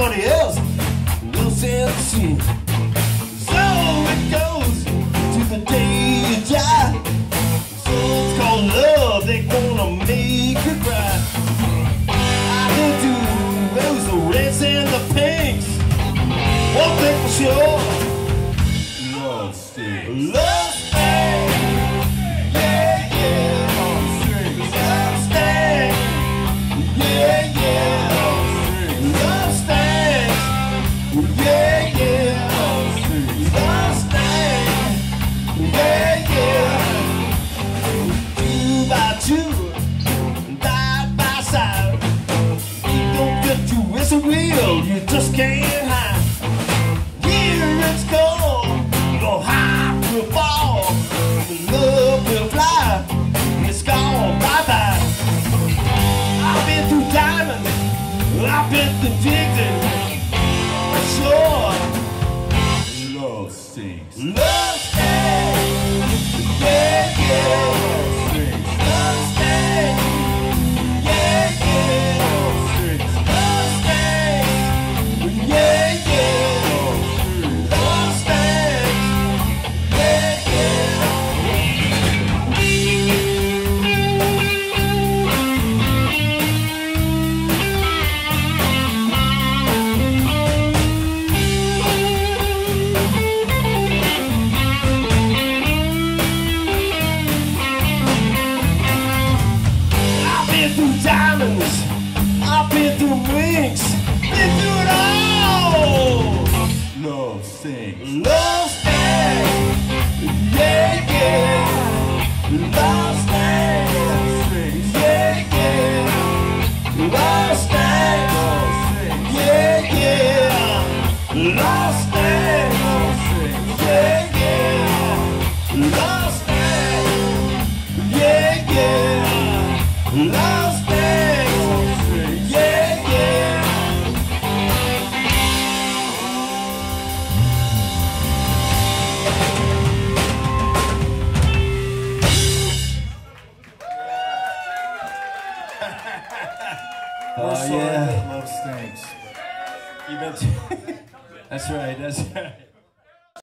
somebody else, loves him she. So it goes to the day you die. So it's called love, they're gonna make you cry. I can do those the reds and the pinks. One thing for sure, Two diamonds, I've been through rings, been through it all. Love sings. Love sings. Yeah, yeah. Love sings. Yeah, yeah. Love sings. Yeah, yeah. Love sings. Yeah, yeah. Love yeah. Love stinks. Yeah, yeah. Oh Sorry yeah. that love stinks. That's right. That's right.